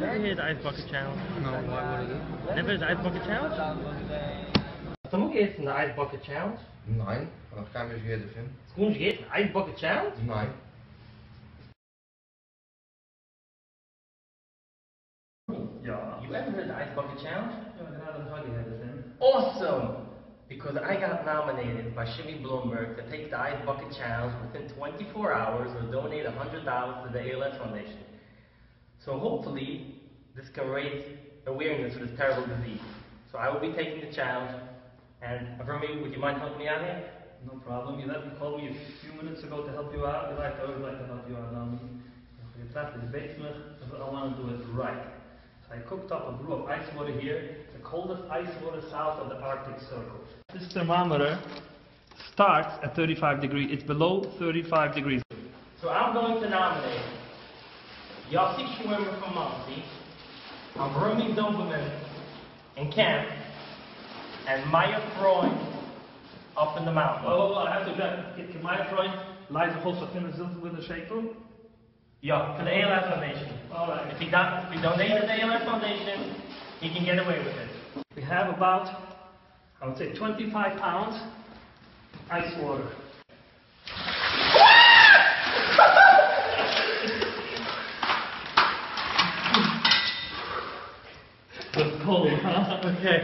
Never heard the Ice Bucket Challenge. No, why would it? Never heard the Ice Bucket Challenge? Hast du mal gegessen, the Ice Bucket Challenge? Nein, dat ga ich mir jeder finden. Hast du nicht gegessen, Ice Bucket Challenge? Nein. Yeah. You ever heard the Ice Bucket Challenge? Ja, ik had een huggy hebben zijn. Awesome! Because I got nominated by Shimmy Bloomberg to take the Ice Bucket Challenge within 24 hours or donate $100 to the ALS Foundation. So hopefully, this can raise awareness for this terrible disease. So I will be taking the challenge. And Vermi, would you mind helping me out here? No problem. You let me call me a few minutes ago to help you out. Oh, you like, I always like to help you out, Naomi. Je praat is bezig, but I want to do it right. So I cooked up a brew of ice water here, the coldest ice water south of the Arctic Circle. This thermometer starts at 35 degrees. It's below 35 degrees. So I'm going to nominate Yossi Schwimmer from Muncie, Vermi Doberman in camp, and Maya Freund up in the mountains. Oh, I have to get, get, get my friend, Liza Holster Zilver with a shaker. Yeah, to the ALS Foundation. All right. If he, don- if he donates to the ALS Foundation, he can get away with it. We have about, I would say, 25 pounds ice water. 很痛 ok